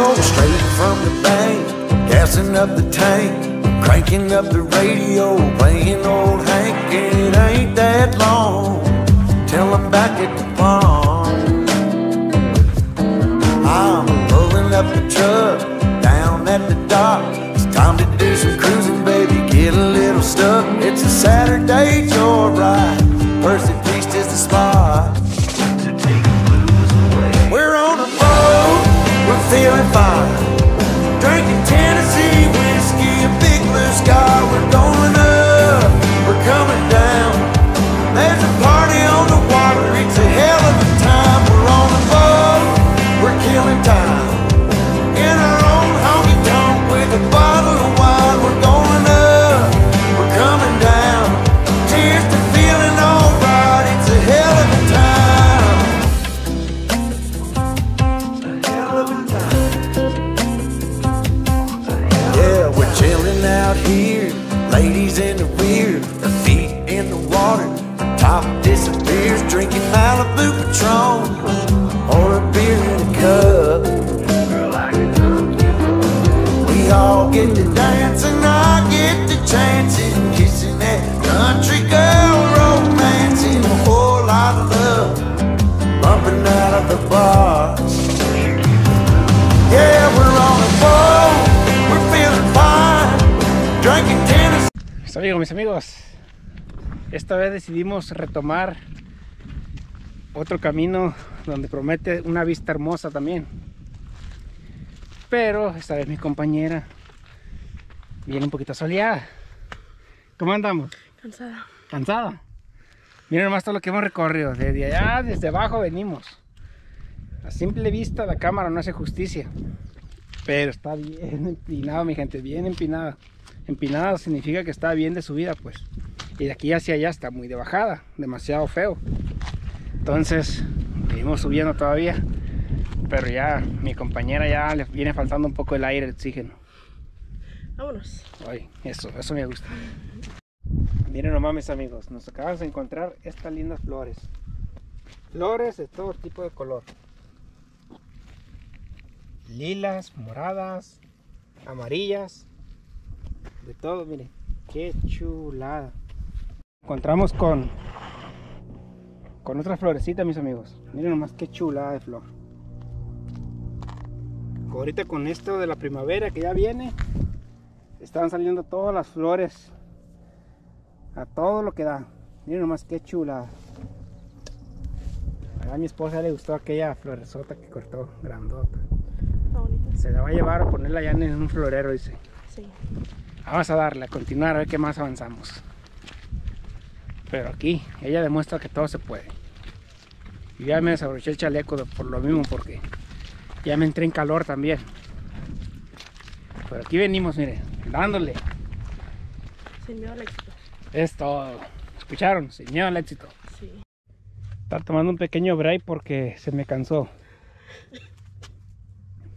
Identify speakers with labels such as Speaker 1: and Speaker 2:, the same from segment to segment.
Speaker 1: go straight from the bank, gassing up the tank, cranking up the radio, playing old Hank. It ain't that long till I'm back at the farm. I'm pulling up the truck down at the dock. It's time to do some cruising, baby. Get a little stuck. It's a Saturday joyride. Percy Feast is the spot. Feeling fine.
Speaker 2: Mis amigos, mis amigos, esta vez decidimos retomar otro camino donde promete una vista hermosa también. Pero esta vez mi compañera viene un poquito soleada. ¿Cómo andamos?
Speaker 3: Cansada.
Speaker 2: ¿Cansada? Miren nomás todo lo que hemos recorrido. Desde allá, desde abajo venimos. A simple vista la cámara no hace justicia. Pero está bien empinado, mi gente, bien empinado. Empinado significa que está bien de subida, pues. Y de aquí hacia allá está muy de bajada, demasiado feo. Entonces, venimos subiendo todavía. Pero ya, mi compañera ya le viene faltando un poco el aire, el oxígeno.
Speaker 3: Vámonos.
Speaker 2: Ay, eso, eso me gusta. Miren nomás mis amigos, nos acabamos de encontrar estas lindas flores. Flores de todo tipo de color. Lilas, moradas, amarillas, de todo, miren. Qué chulada. Encontramos con con otra florecita, mis amigos. Miren nomás qué chulada de flor. Ahorita con esto de la primavera que ya viene, están saliendo todas las flores a todo lo que da. Miren nomás qué chula. A mi esposa le gustó aquella floresota que cortó, grandota.
Speaker 3: Está bonita.
Speaker 2: Se la va a llevar a ponerla ya en un florero, dice.
Speaker 3: Sí.
Speaker 2: Vamos a darle, a continuar, a ver qué más avanzamos. Pero aquí, ella demuestra que todo se puede. Y ya me desabroché el chaleco de- por lo mismo, porque ya me entré en calor también. Pero aquí venimos, mire, dándole.
Speaker 3: Miedo al éxito.
Speaker 2: Es todo. ¿Escucharon? Miedo al éxito.
Speaker 3: Sí.
Speaker 2: Está tomando un pequeño break porque se me cansó.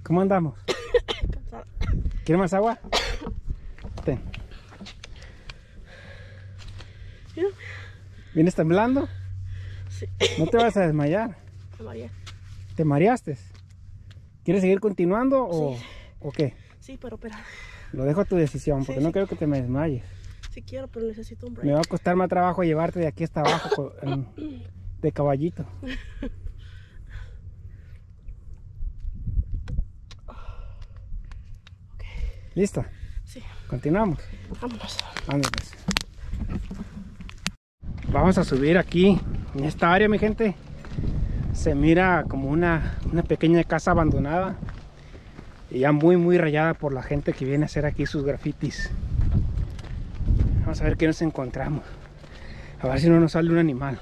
Speaker 2: ¿Cómo andamos? ¿Quiere más agua? Ten.
Speaker 3: Mira,
Speaker 2: ¿Vienes temblando?
Speaker 3: Sí.
Speaker 2: No te vas a desmayar.
Speaker 3: María.
Speaker 2: ¿Te mareaste? ¿Quieres seguir continuando o,
Speaker 3: Sí.
Speaker 2: o qué?
Speaker 3: Sí, pero espera.
Speaker 2: Lo dejo a tu decisión porque
Speaker 3: Sí,
Speaker 2: no quiero que te me desmayes.
Speaker 3: Sí quiero, pero necesito un break.
Speaker 2: Me va a costar más trabajo llevarte de aquí hasta abajo de caballito. ¿Lista?
Speaker 3: Sí.
Speaker 2: Continuamos.
Speaker 3: Vámonos.
Speaker 2: Pues. Vamos a subir aquí, en esta área, mi gente. Se mira como una, una pequeña casa abandonada. Y ya muy, muy rayada por la gente que viene a hacer aquí sus grafitis. Vamos a ver qué nos encontramos. A ver si no nos sale un animal.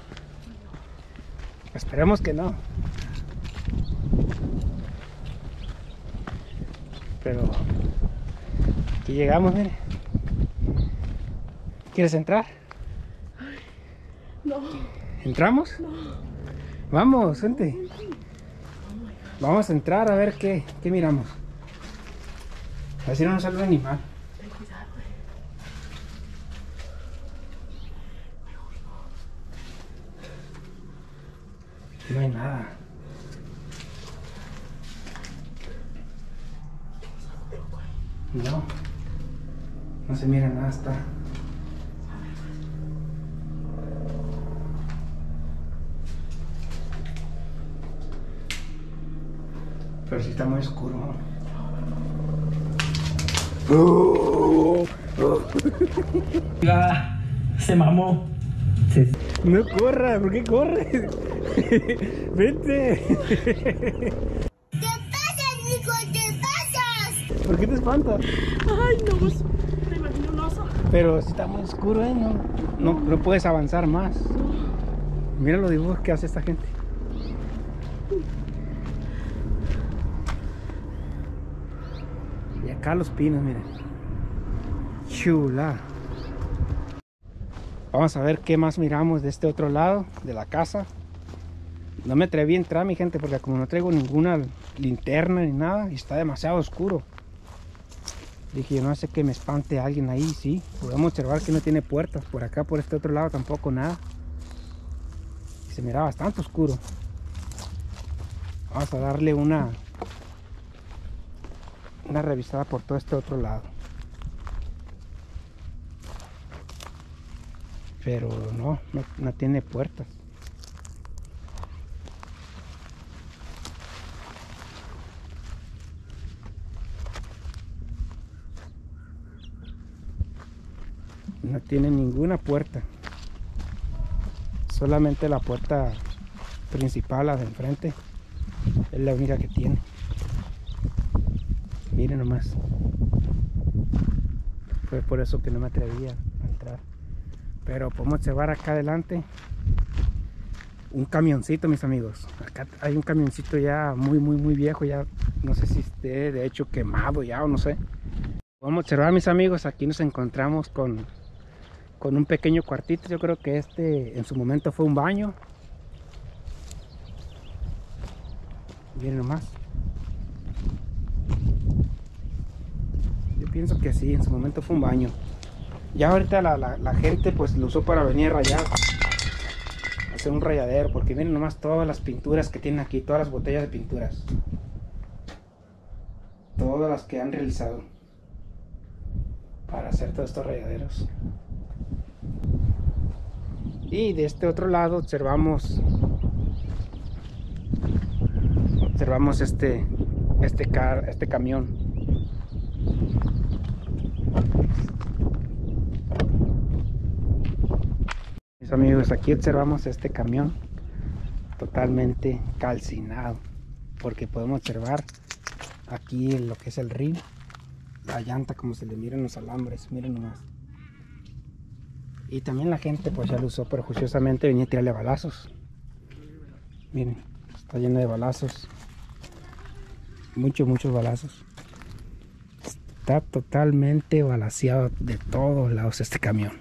Speaker 2: Esperemos que no. Pero aquí llegamos, mire. ¿Quieres entrar?
Speaker 3: No.
Speaker 2: ¿Entramos? Vamos, gente. Vamos a entrar a ver qué, qué miramos. A ver si no nos sale un animal. No hay nada. No. No se mira nada, está. Pero sí está muy oscuro.
Speaker 4: Ya, se mamó. Se-
Speaker 2: No corra, ¿por qué corres? Vente.
Speaker 5: ¿Qué pasas, Nico? ¿Qué pasas?
Speaker 2: ¿Por qué te espantas?
Speaker 3: Ay, no, pues, me imagino un oso.
Speaker 2: Pero sí está muy oscuro, ¿eh? No, no, no puedes avanzar más. Mira los dibujos que hace esta gente. Acá los pinos, miren. Chula. Vamos a ver qué más miramos de este otro lado de la casa. No me atreví a entrar, mi gente, porque como no traigo ninguna linterna ni nada, y está demasiado oscuro. Dije, yo no sé que me espante alguien ahí, sí. Podemos observar que no tiene puertas. Por acá, por este otro lado, tampoco nada. Se mira bastante oscuro. Vamos a darle una una revisada por todo este otro lado. Pero no, no, tiene puertas. No tiene ninguna puerta. Solamente la puerta principal, la de enfrente, es la única que tiene. Miren nomás. Fue por eso que no me atrevía a entrar. Pero podemos observar acá adelante un camioncito, mis amigos. Acá hay un camioncito ya muy, muy, muy viejo. Ya no sé si esté de hecho quemado ya o no sé. Podemos observar, mis amigos, aquí nos encontramos con con un pequeño cuartito. Yo creo que este en su momento fue un baño. Miren nomás. Pienso que sí, en su momento fue un baño. Ya ahorita la, la- gente pues lo usó para venir a rayar. Hacer un rayadero, porque miren nomás todas las pinturas que tienen aquí, todas las botellas de pinturas. Todas las que han realizado para hacer todos estos rayaderos. Y de este otro lado observamos observamos este este car, este camión. Amigos, aquí observamos este camión totalmente calcinado, porque podemos observar aquí lo que es el rin, la llanta como se le miran los alambres, miren nomás. Y también la gente pues ya lo usó, pero juiciosamente venía a tirarle balazos. Miren, está lleno de balazos. Muchos, muchos balazos. Está totalmente balaseado de todos lados este camión.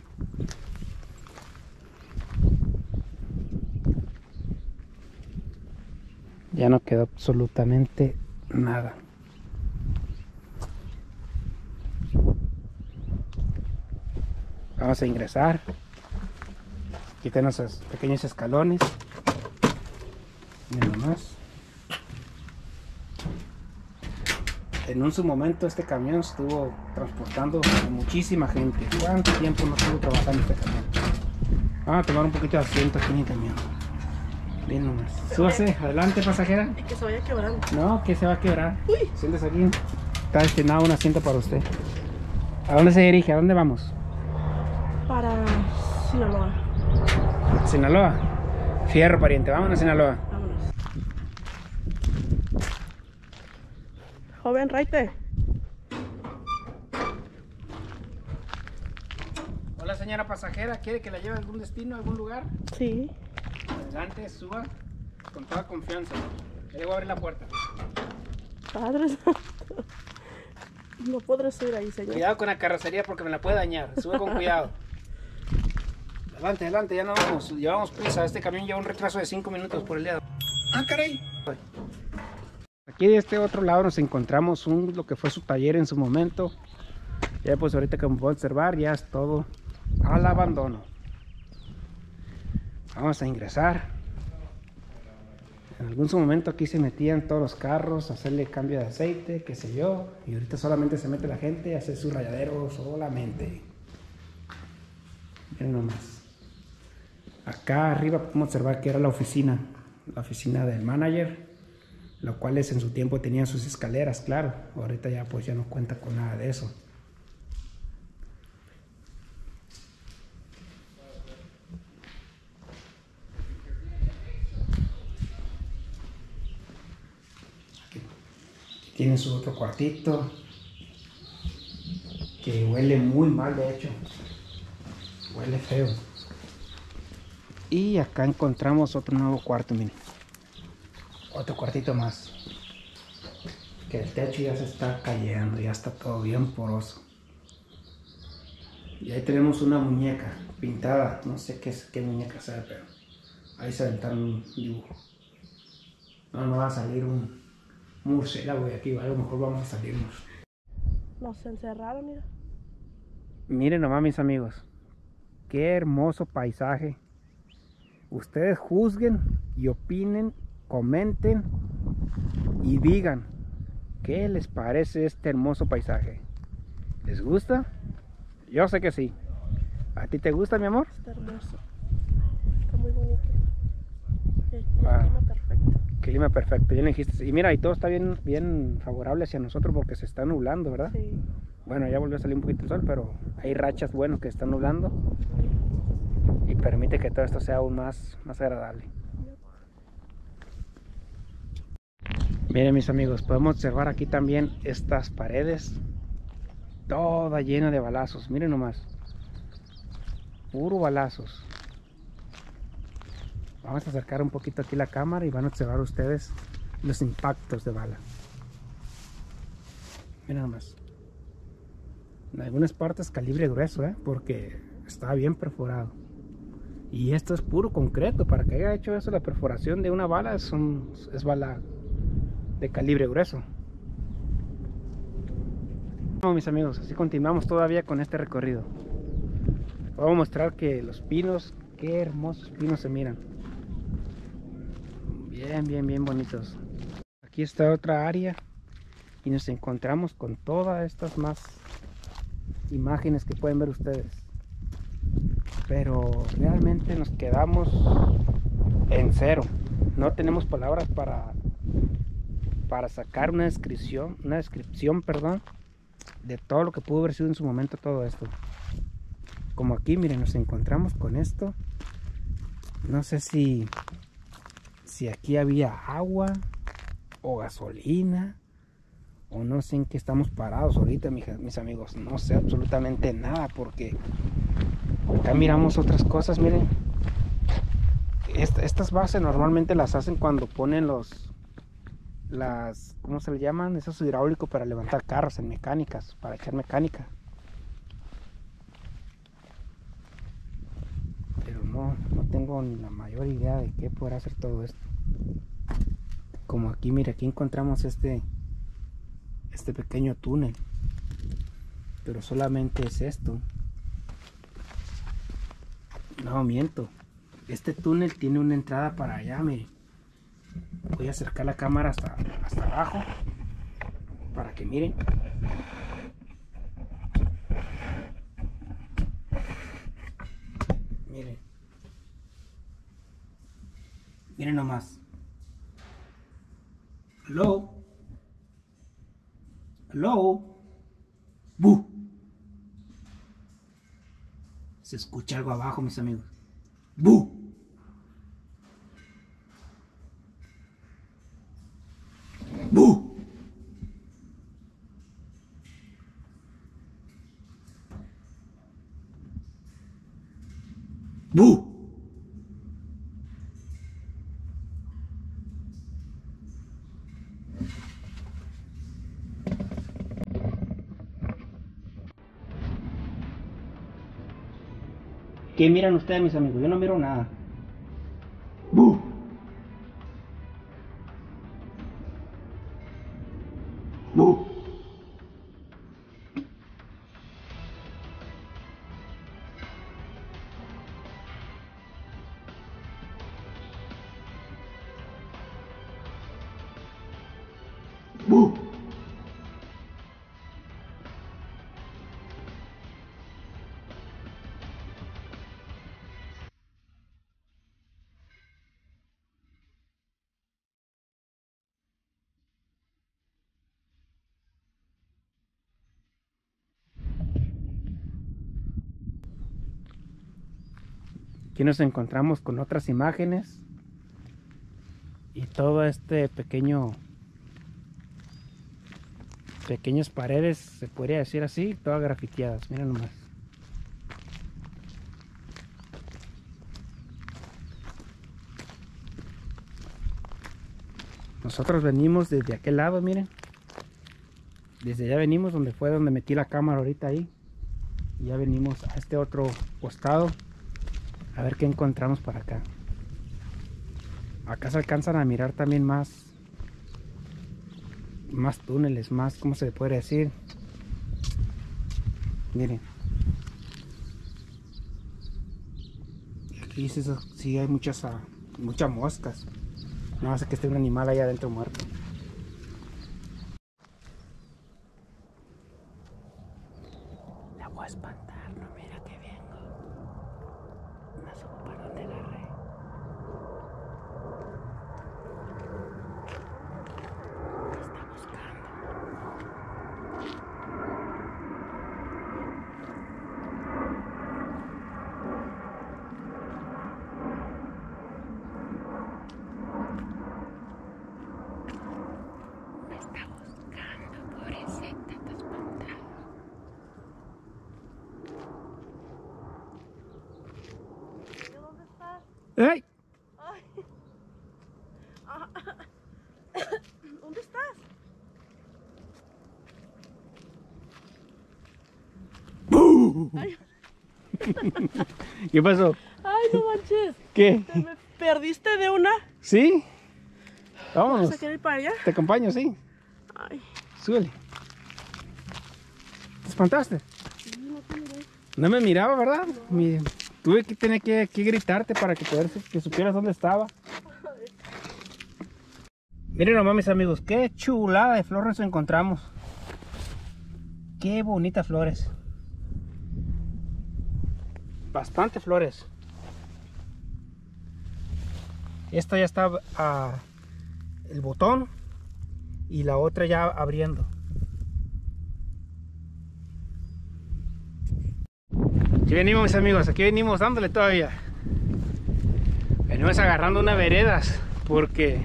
Speaker 2: Ya no quedó absolutamente nada. Vamos a ingresar. Tenemos esos pequeños escalones. Miren nomás. En un su momento este camión estuvo transportando a muchísima gente. ¿Cuánto tiempo no estuvo trabajando este camión? Vamos a tomar un poquito de asiento aquí en el camión. Bien nomás. Súbase, adelante pasajera.
Speaker 3: Y que se vaya quebrando.
Speaker 2: No, que se va a quebrar.
Speaker 3: Uy.
Speaker 2: Siéntese aquí. Está destinado un asiento para usted. ¿A dónde se dirige? ¿A dónde vamos?
Speaker 3: Para Sinaloa.
Speaker 2: Sinaloa. Fierro, pariente. Vámonos a Sinaloa.
Speaker 3: Vámonos. Joven, raite.
Speaker 2: Hola, señora pasajera. ¿Quiere que la lleve a algún destino, a algún lugar?
Speaker 3: Sí.
Speaker 2: Adelante, suba con toda confianza. Ya le voy a abrir la puerta.
Speaker 3: Padre santo. No podré subir ahí, señor.
Speaker 2: Cuidado con la carrocería porque me la puede dañar. Sube con cuidado. Adelante, adelante, ya no vamos. Llevamos prisa. Este camión lleva un retraso de 5 minutos por el día. Ah, caray. Aquí de este otro lado nos encontramos un, lo que fue su taller en su momento. Ya pues ahorita como puedo observar ya es todo al abandono. Vamos a ingresar. En algún momento aquí se metían todos los carros hacerle cambio de aceite, qué sé yo. Y ahorita solamente se mete la gente a hacer su rayadero solamente. Miren nomás. Acá arriba podemos observar que era la oficina, la oficina del manager, lo cual es en su tiempo tenían sus escaleras, claro. Ahorita ya pues ya no cuenta con nada de eso. Aquí tienen su otro cuartito que huele muy mal de hecho. Huele feo. Y acá encontramos otro nuevo cuarto, miren. Otro cuartito más. Que el techo ya se está cayendo, ya está todo bien poroso. Y ahí tenemos una muñeca pintada. No sé qué, qué muñeca sea, pero ahí se aventaron un dibujo. No, no va a salir un murciélago de aquí, a lo mejor vamos a salirnos.
Speaker 3: Nos encerraron, mira.
Speaker 2: Miren nomás mis amigos, qué hermoso paisaje. Ustedes juzguen y opinen, comenten y digan qué les parece este hermoso paisaje. ¿Les gusta? Yo sé que sí. ¿A ti te gusta, mi amor?
Speaker 3: Está hermoso. Está muy bonito. El
Speaker 2: Ah.
Speaker 3: Clima perfecto.
Speaker 2: Ya dijiste. Y mira, y todo está bien, bien favorable hacia nosotros porque se está nublando, ¿verdad?
Speaker 3: Sí.
Speaker 2: Bueno, ya volvió a salir un poquito el sol, pero hay rachas buenas que están nublando y permite que todo esto sea aún más, más agradable. Miren mis amigos, podemos observar aquí también estas paredes toda llena de balazos. Miren nomás, puro balazos. Vamos a acercar un poquito aquí la cámara y van a observar ustedes los impactos de bala. Miren nomás. En algunas partes calibre grueso, ¿eh? porque está bien perforado. Y esto es puro concreto. Para que haya hecho eso, la perforación de una bala es, un- es bala de calibre grueso. Bueno, mis amigos, así continuamos todavía con este recorrido. Vamos a mostrar que los pinos, qué hermosos pinos se miran. Bien, bien, bien bonitos. Aquí está otra área y nos encontramos con todas estas más imágenes que pueden ver ustedes. Pero realmente nos quedamos en cero. No tenemos palabras para para sacar una descripción, una descripción, perdón, de todo lo que pudo haber sido en su momento todo esto. Como aquí, miren, nos encontramos con esto. No sé si si aquí había agua o gasolina o no sé en qué estamos parados ahorita, mis amigos. No sé absolutamente nada porque acá miramos otras cosas, miren. Est- estas bases normalmente las hacen cuando ponen los las ¿cómo se le llaman? Esos hidráulicos para levantar carros en mecánicas, para echar mecánica. Pero no, tengo ni la mayor idea de qué podrá hacer todo esto. Como aquí, mire, aquí encontramos este este pequeño túnel. Pero solamente es esto. No, miento. Este túnel tiene una entrada para allá, mire. Voy a acercar la cámara hasta, hasta abajo. Para que miren. Miren. Miren nomás. Hello. Hello. Bu. Se escucha algo abajo, mis amigos. Bu. Bu. Bu. ¿Qué miran ustedes, mis amigos? Yo no miro nada. Aquí nos encontramos con otras imágenes y todo este pequeño pequeñas paredes, se podría decir así, todas grafiteadas, miren nomás. Nosotros venimos desde aquel lado, miren. Desde allá venimos donde fue donde metí la cámara ahorita ahí. Y ya venimos a este otro costado. A ver qué encontramos para acá. Acá se alcanzan a mirar también más más túneles, más, ¿cómo se puede decir? Miren. Aquí sí, hay muchas, ah, muchas moscas. No hace que esté un animal ahí adentro muerto. La voy a espantar, no mira que vengo. No supo para dónde agarré. Me está buscando. Me está buscando, pobrecita, está espantado.
Speaker 3: ¿Dónde estás?
Speaker 2: ¡Ay!
Speaker 3: Ay. Ah. ¿Dónde estás?
Speaker 2: ¿Qué pasó?
Speaker 3: Ay, no manches.
Speaker 2: ¿Qué?
Speaker 3: ¿Me perdiste de una?
Speaker 2: ¿Sí?
Speaker 3: ¿Vas
Speaker 2: Vámonos.
Speaker 3: a querer ir para allá?
Speaker 2: Te acompaño, sí.
Speaker 3: Ay,
Speaker 2: Súbele. ¿Te espantaste?
Speaker 3: no te miré.
Speaker 2: No me miraba, ¿verdad? Mi- tuve que tener que, que gritarte para que, poder, que supieras dónde estaba. Miren nomás, mis amigos, qué chulada de flores encontramos. Qué bonitas flores. Bastante flores. Esta ya está ah, el botón y la otra ya abriendo. Aquí venimos mis amigos, aquí venimos dándole todavía. Venimos agarrando unas veredas porque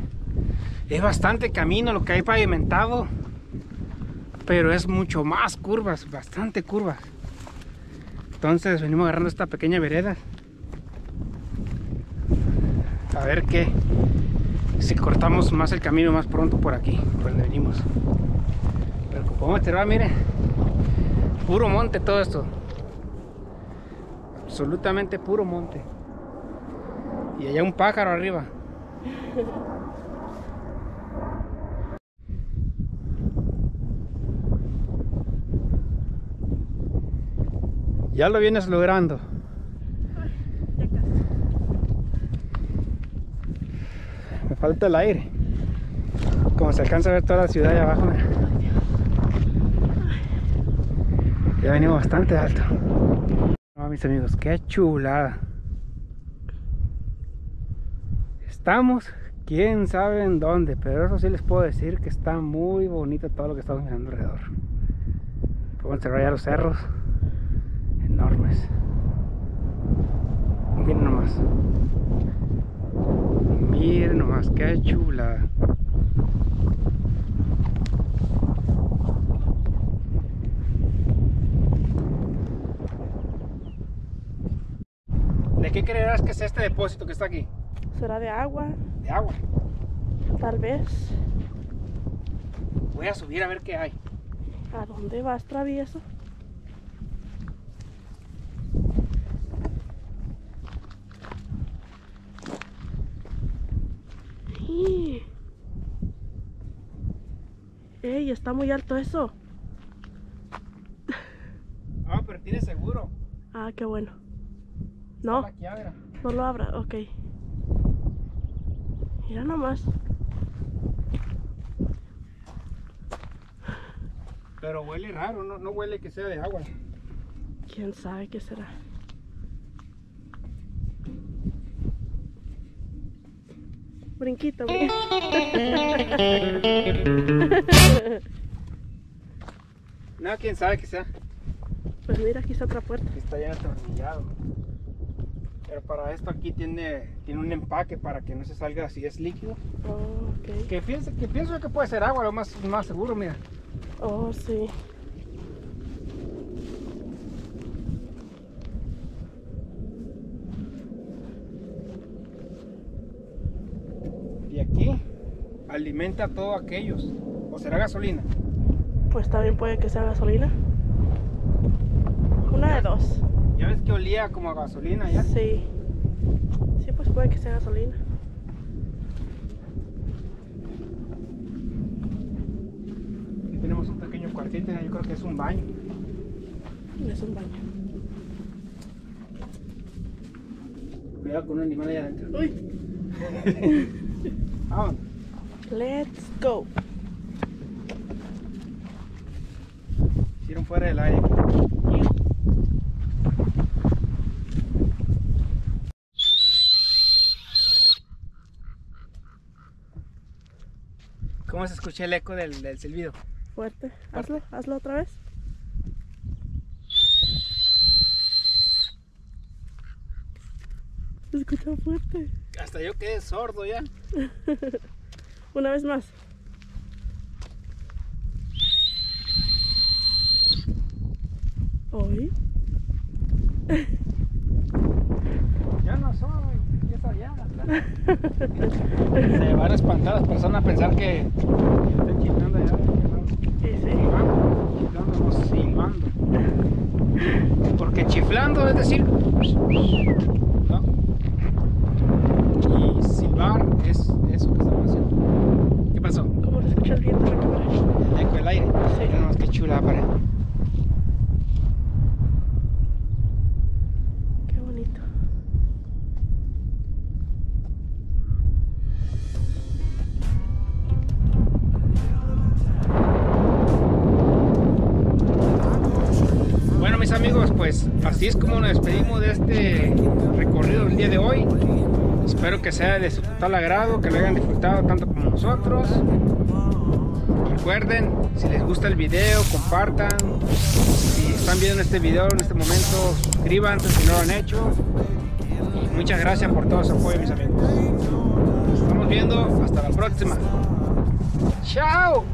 Speaker 2: es bastante camino lo que hay pavimentado. Pero es mucho más curvas, bastante curvas. Entonces venimos agarrando esta pequeña vereda. A ver qué. Si cortamos más el camino más pronto por aquí, por donde venimos. Pero como podemos observar, mire. Puro monte todo esto absolutamente puro monte. Y allá un pájaro arriba. Ya lo vienes logrando. Me falta el aire. Como se alcanza a ver toda la ciudad allá abajo. mira. Ya venimos bastante alto. Mis amigos, qué chulada. Estamos, quién sabe en dónde, pero eso sí les puedo decir que está muy bonito todo lo que estamos mirando alrededor. Podemos observar ya los cerros enormes. Miren nomás. Miren nomás, qué chulada. ¿De qué creerás que es este depósito que está aquí?
Speaker 3: ¿Será de agua?
Speaker 2: De agua.
Speaker 3: Tal vez.
Speaker 2: Voy a subir a ver qué hay.
Speaker 3: ¿A dónde vas, travieso? ¡Ey! Está muy alto eso.
Speaker 2: Ah, pero tiene seguro.
Speaker 3: Ah, qué bueno. No, no lo abra. Ok. Mira nomás.
Speaker 2: Pero huele raro, no, no huele que sea de agua.
Speaker 3: ¿Quién sabe qué será? Brinquito, brinquito.
Speaker 2: No, quién sabe que sea.
Speaker 3: Pues mira, aquí está otra puerta.
Speaker 2: que está ya atornillado. Pero para esto aquí tiene, tiene un empaque para que no se salga si es líquido.
Speaker 3: Oh, ok.
Speaker 2: Que pienso que, pienso que puede ser agua, lo más, más seguro, mira.
Speaker 3: Oh, sí.
Speaker 2: Y aquí alimenta a todos aquellos. ¿O será gasolina?
Speaker 3: Pues también puede que sea gasolina. Una de dos.
Speaker 2: Ya ves que olía como a gasolina ya.
Speaker 3: Sí. Sí, pues puede que sea gasolina.
Speaker 2: Aquí tenemos un pequeño cuartito, yo creo que es un baño.
Speaker 3: Es un baño.
Speaker 2: Cuidado con un animal allá adentro.
Speaker 3: Uy.
Speaker 2: Vámonos.
Speaker 3: Let's go.
Speaker 2: Hicieron fuera del aire. ¿Cómo se escucha el eco del, del silbido?
Speaker 3: Fuerte. Hazlo, hazlo otra vez. Se escucha fuerte.
Speaker 2: Hasta yo quedé sordo ya.
Speaker 3: Una vez más. Hoy.
Speaker 2: Yo no soy, yo soy allá. Se van a espantar las personas a pensar que están chiflando allá.
Speaker 3: Sí, sí.
Speaker 2: Chiflando, silbando. Porque chiflando es decir. ¿no? Y silbar es eso que estamos haciendo. ¿Qué pasó?
Speaker 3: ¿Cómo se escucha el viento en la cámara?
Speaker 2: El eco del aire.
Speaker 3: Sí.
Speaker 2: Mira nomás
Speaker 3: qué bonito.
Speaker 2: Bueno mis amigos, pues así es como nos despedimos de este recorrido del día de hoy. Espero que sea de su total agrado, que lo hayan disfrutado tanto como nosotros. Recuerden, si les gusta el video, compartan. Si están viendo este video en este momento, suscríbanse si no lo han hecho. Y muchas gracias por todo su apoyo, mis amigos. Nos estamos viendo. Hasta la próxima. ¡Chao!